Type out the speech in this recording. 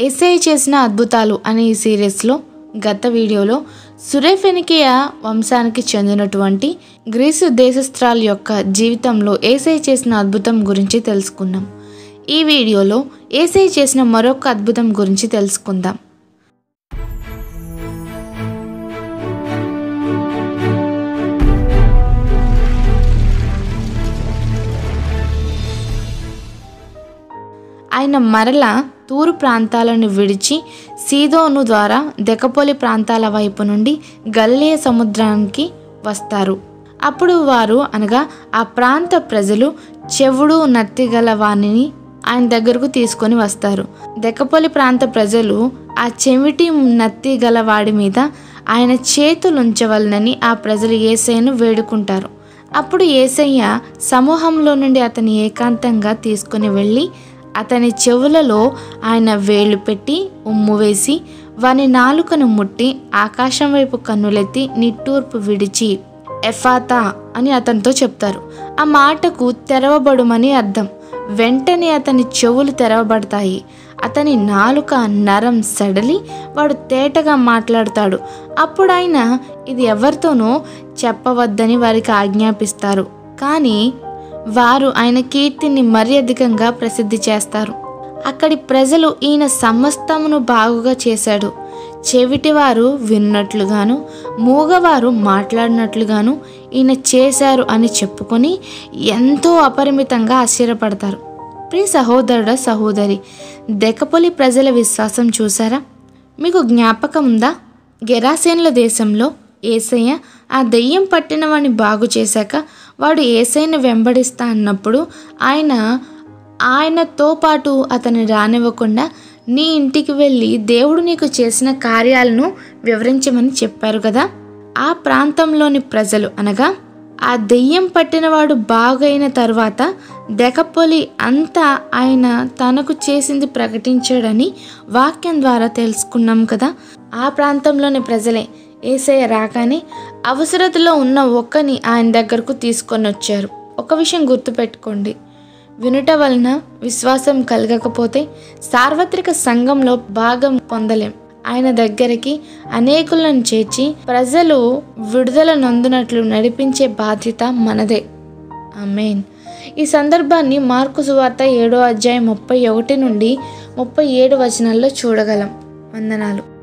SI చేసిన అద్భుతాలు అనే ఈ సిరీస్లో గత వీడియోలో సురేఫెనికియ వంశానికి చెందినటువంటి గ్రీసు దేశస్త్రాల యొక్క జీవితంలో ఏసై చేసిన అద్భుతం గురించి తెలుసుకున్నాం ఈ వీడియోలో ఏసై చేసిన మరొక అద్భుతం గురించి తెలుసుకుందాం. ఆయన మరల తూరు ప్రాంతాలను విడిచి సీదోను ద్వారా దెకపోలి ప్రాంతాల వైపు నుండి గల్లే సముద్రానికి వస్తారు. అప్పుడు వారు అనగా ఆ ప్రాంత ప్రజలు చెవుడు నత్తిగల వాణిని ఆయన దగ్గరకు తీసుకొని వస్తారు. దెక్కపల్లి ప్రాంత ప్రజలు ఆ చెవిటి నత్తి గల వాడి మీద ఆయన చేతులుంచవలనని ఆ ప్రజలు ఏసయ్యను వేడుకుంటారు. అప్పుడు ఏసయ్య సమూహంలో నుండి అతని ఏకాంతంగా తీసుకుని వెళ్ళి అతని చెవులలో ఆయన వేళ్ళు పెట్టి ఉమ్ము వేసి వాని నాలుకను ముట్టి ఆకాశం వైపు కన్నులెత్తి నిట్టూర్పు విడిచి ఎఫాతా అని అతనితో చెప్తారు. ఆ మాటకు తెరవబడుమని అర్థం. వెంటనే అతని చెవులు తెరవబడతాయి. అతని నాలుక నరం సడలి వాడు తేటగా మాట్లాడతాడు. అప్పుడు ఆయన ఇది ఎవరితోనో చెప్పవద్దని వారికి ఆజ్ఞాపిస్తారు. కానీ వారు ఆయన కీర్తిని మరి అధికంగా ప్రసిద్ధి చేస్తారు. అక్కడి ప్రజలు ఈయన సమస్తమును బాగుగా చేశాడు. చెవిటివారు విన్నట్లుగాను మూగవారు మాట్లాడినట్లుగాను ఈయన చేశారు అని చెప్పుకొని ఎంతో అపరిమితంగా ఆశ్చర్యపడతారు. ప్రియ సహోదరుడ సహోదరి దెకపొలి ప్రజల విశ్వాసం చూసారా మీకు జ్ఞాపకం ఉందా? గెరాసేన్ల దేశంలో ఏసయ్య ఆ దెయ్యం పట్టిన వాడిని బాగు చేశాక వాడు ఏసైని వెంబడిస్తా అన్నప్పుడు ఆయన ఆయనతో పాటు అతన్ని రానివ్వకుండా నీ ఇంటికి వెళ్ళి దేవుడు నీకు చేసిన కార్యాలను వివరించమని చెప్పారు కదా. ఆ ప్రాంతంలోని ప్రజలు అనగా ఆ దెయ్యం పట్టినవాడు బాగైన తర్వాత దెకపొలి అంతా ఆయన తనకు చేసింది ప్రకటించాడని వాక్యం ద్వారా తెలుసుకున్నాం కదా. ఆ ప్రాంతంలోని ప్రజలే ఏసయ్య రాగానే అవసరతలో ఉన్న ఒక్కని ఆయన దగ్గరకు తీసుకొని వచ్చారు. ఒక విషయం గుర్తుపెట్టుకోండి. వినుట వలన విశ్వాసం కలగకపోతే సార్వత్రిక సంఘంలో భాగం పొందలేం. ఆయన దగ్గరికి అనేకులను చేర్చి ప్రజలు విడుదల నొందినట్లు నడిపించే బాధ్యత మనదే. ఆమెన్. ఈ సందర్భాన్ని మార్కు సువార్త ఏడో అధ్యాయం ముప్పై ఒకటి నుండి ముప్పై ఏడు వచనాల్లో చూడగలం. వందనాలు.